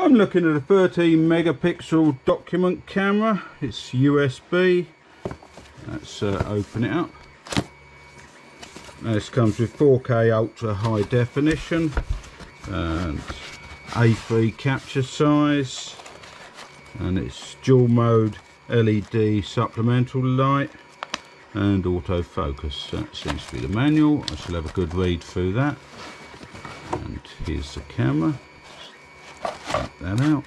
I'm looking at a 13 megapixel document camera. It's USB. Let's uh, open it up. Now this comes with 4K ultra high definition and A3 capture size and it's dual mode LED supplemental light and autofocus. That seems to be the manual. I shall have a good read through that. And here's the camera. Take that out.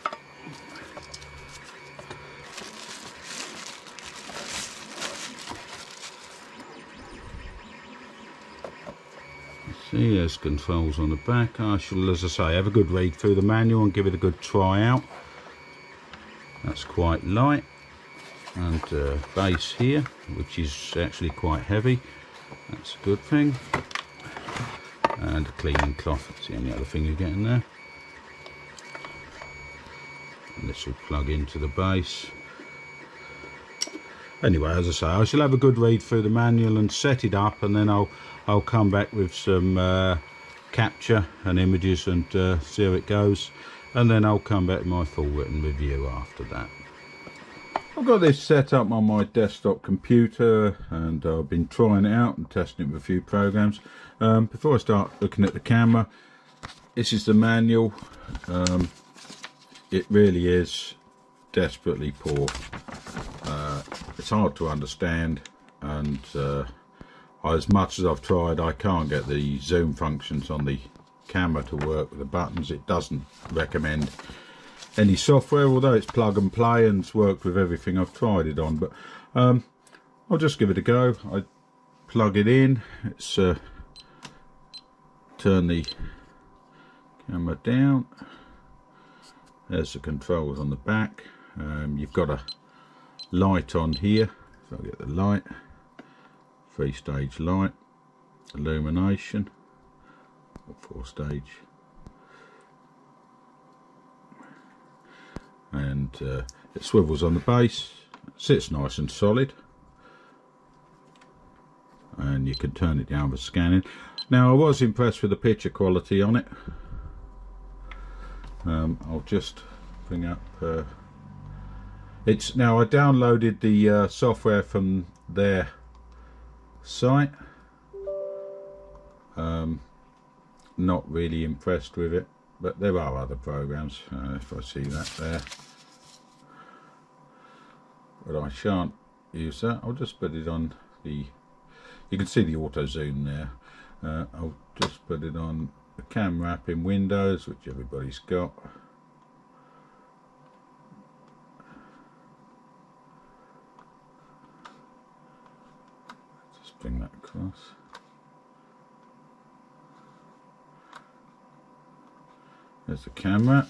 See, there's controls on the back. I shall, as I say, have a good read through the manual and give it a good try out. That's quite light. And uh, base here, which is actually quite heavy. That's a good thing. And a cleaning cloth. That's the only other thing you get in there. And this will plug into the base. Anyway, as I say, I shall have a good read through the manual and set it up, and then I'll I'll come back with some uh, capture and images and uh, see how it goes, and then I'll come back with my full written review after that. I've got this set up on my desktop computer and I've been trying it out and testing it with a few programs. Um, before I start looking at the camera, this is the manual. Um, it really is desperately poor. Uh, it's hard to understand and uh, as much as I've tried I can't get the zoom functions on the camera to work with the buttons. It doesn't recommend any software although it's plug and play and it's worked with everything I've tried it on but um, I'll just give it a go I plug it in it's uh, turn the camera down there's the controls on the back. Um, you've got a light on here. So I'll get the light. Three stage light. Illumination. Four stage. And uh, it swivels on the base sits nice and solid. And you can turn it down for scanning. Now I was impressed with the picture quality on it um, I'll just bring up uh, it's now I downloaded the uh, software from their site. Um, not really impressed with it but there are other programs uh, if I see that there. But I shan't use that. I'll just put it on the you can see the auto zoom there. Uh, I'll just put it on the camera app in Windows which everybody's got just bring that across There's the camera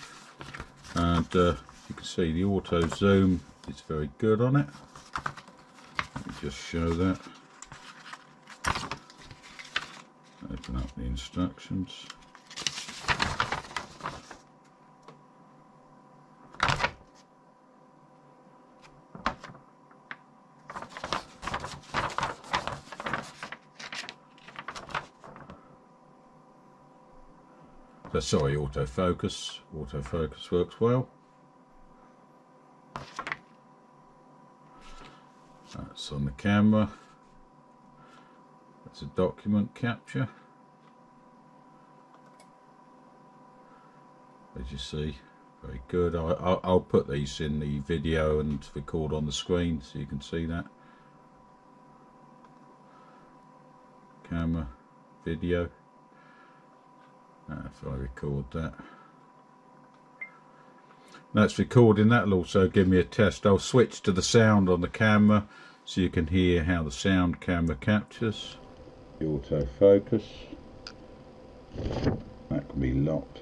and uh, you can see the auto zoom is very good on it. Let me just show that. Open up the instructions. So sorry, autofocus. Autofocus works well. That's on the camera. That's a document capture. As you see, very good. I, will put these in the video and record on the screen so you can see that. Camera, video if I record that. That's recording that'll also give me a test. I'll switch to the sound on the camera so you can hear how the sound camera captures. The autofocus. That can be locked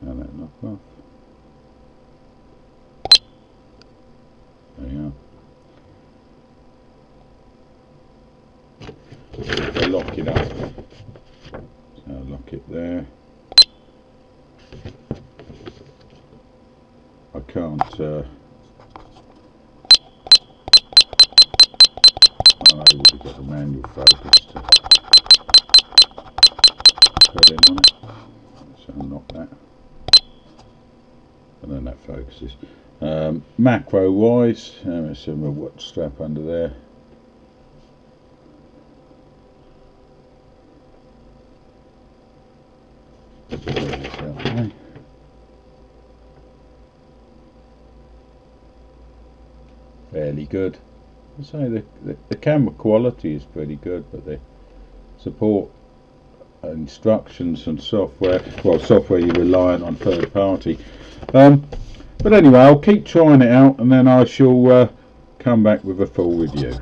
turn that knock off lock it up. So I'll lock it there. I can't uh, able to obviously got the manual focus to put in on it. So unlock that. And then that focuses. Um, macro wise, um, there's a watch strap under there. Fairly good. I say the, the, the camera quality is pretty good, but the support instructions and software, well, software you're reliant on third party. Um, but anyway, I'll keep trying it out and then I shall uh, come back with a full review.